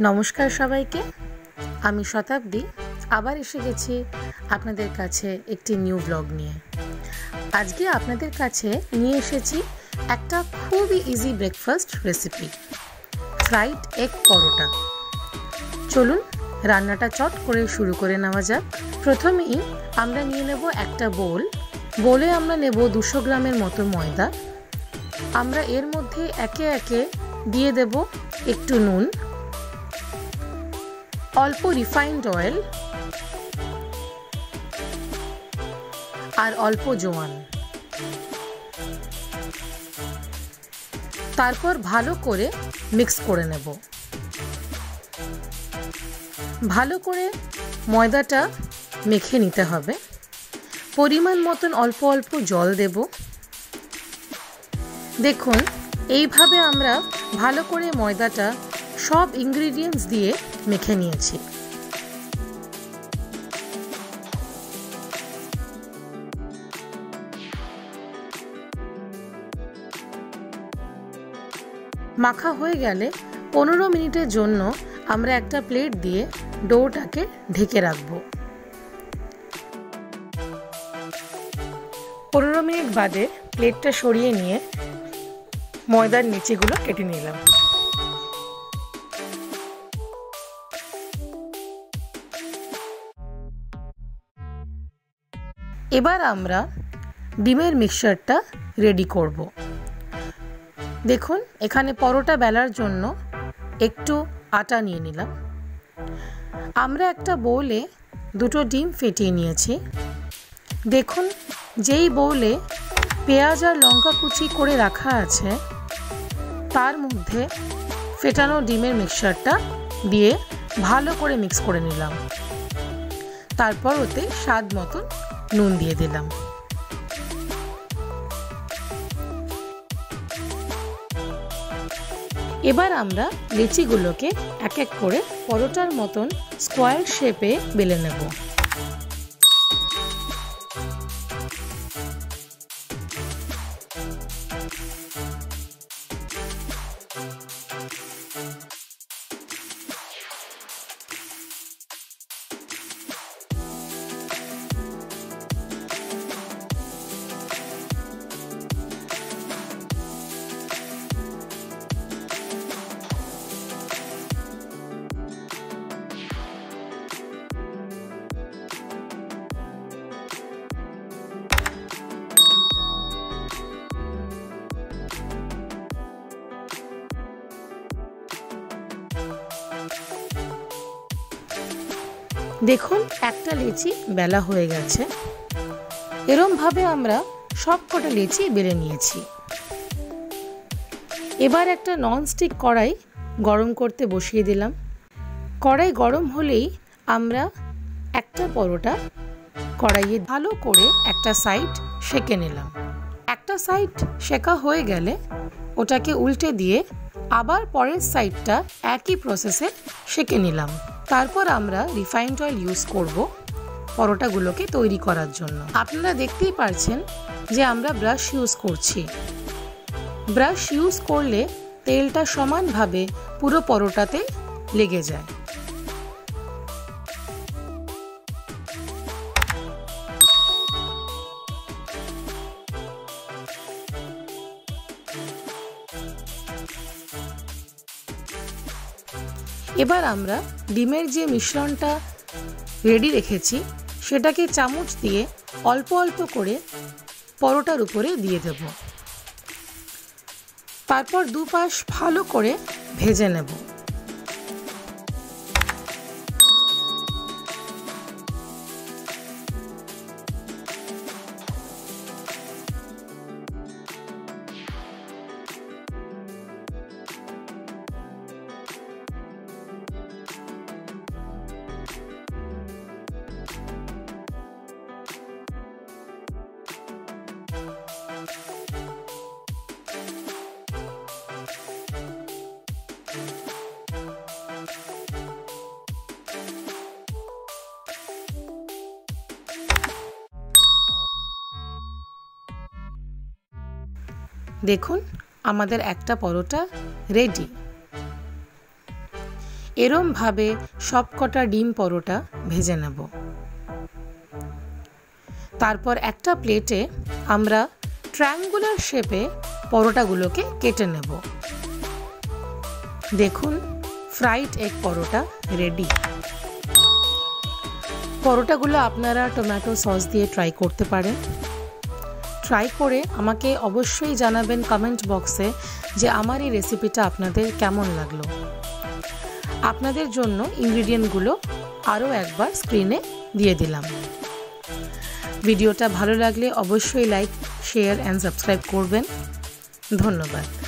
নমস্কার সবাইকে। আমি শতাব্দী। আবার এসে গেছি আপনাদের কাছে একটি নিউ ব্লগ নিয়ে। আজকে আপনাদের কাছে নিয়ে এসেছি একটা খুবই easy breakfast recipe fried egg paratha. চলুন, রান্নাটা চট করে শুরু করে নেওয়া যাক। প্রথমেই আমরা নিয়ে নেব একটা বোল। বোলে আমরা নেব দুশো গ্রামের মতো ময়দা। আমরা এর মধ্যে একে একে দিয়ে দেব একটু নুন। অল্প রিফাইন্ড অয়েল আর অল্প জোয়ান। তারপর ভালো করে মিক্স করে নেব। ভালো করে ময়দাটা মেখে নিতে হবে। পরিমাণ মতন অল্প অল্প জল দেব। দেখুন, এইভাবে আমরা ভালো করে ময়দাটা সব ইনগ্রিডিয়েন্টস দিয়ে মেখে নিয়েছি। মাখা হয়ে গেলে পনেরো মিনিটের জন্য আমরা একটা প্লেট দিয়ে ডোটাকে ঢেকে রাখব। পনেরো মিনিট বাদে প্লেটটা সরিয়ে নিয়ে ময়দার নিচেগুলো কেটে নিলাম। এবার আমরা ডিমের মিক্সচারটা রেডি করব। দেখুন, এখানে পরোটা বেলার জন্য একটু আটা নিয়ে নিলাম। আমরা একটা বোলে দুটো ডিম ফেটিয়ে নিয়েছি। দেখুন, যেই বোলে পেঁয়াজ আর লঙ্কা কুচি করে রাখা আছে, তার মধ্যে ফেটানো ডিমের মিক্সচারটা দিয়ে ভালো করে মিক্স করে নিলাম। তারপর ওতে স্বাদ মতন নুন দিয়ে দিলাম। এবার আমরা লিচিগুলোকে এক এক করে পরোটার মতন স্কোয়ার শেপে বেলে নেব। দেখুন, একটা লিচি বেলা হয়ে গেছে। এরমভাবে আমরা সব কটা লিচি বেলে নিয়েছি। এবার একটা ননস্টিক কড়াই গরম করতে বসিয়ে দিলাম। কড়াই গরম হলেই আমরা একটা পরোটা কড়াইয়ে ভালো করে একটা সাইড সেকে নিলাম। একটা সাইড শেখা হয়ে গেলে ওটাকে উল্টে দিয়ে আবার পরের সাইডটা একই প্রসেসে সেকে নিলাম। তারপর আমরা রিফাইন্ড অয়েল ইউজ করব পরোটাগুলোকে তৈরি করার জন্য। আপনারা দেখতেই পারছেন যে আমরা ব্রাশ ইউজ করছি। ব্রাশ ইউজ করলে তেলটা সমানভাবে পুরো পরোটাতে লেগে যায়। এবার আমরা ডিমের যে মিশ্রণটা রেডি রেখেছি, সেটাকে চামচ দিয়ে অল্প অল্প করে পরোটার উপরে দিয়ে দেব। তারপর দুপাশ ভালো করে ভেজে নেব। দেখুন, আমাদের একটা পরোটা রেডি এরমভাবে সবকটা ডিম পরোটা ভেজে নেব। তারপর একটা প্লেটে আমরা ট্রায়াঙ্গুলার শেপে পরোটাগুলোকে কেটে নেব। দেখুন ফ্রাইড এগ পরোটা রেডি পরোটাগুলো আপনারা টমেটো সস দিয়ে ট্রাই করতে পারেন। ট্রাই করে আমাকে অবশ্যই জানাবেন কমেন্ট বক্সে যে আমার এই রেসিপিটা আপনাদের কেমন লাগল। আপনাদের জন্য ইনগ্রিডিয়েন্টগুলো আরও একবার স্ক্রিনে দিয়ে দিলাম। ভিডিওটা ভালো লাগলে অবশ্যই লাইক শেয়ার অ্যান্ড সাবস্ক্রাইব করবেন। ধন্যবাদ।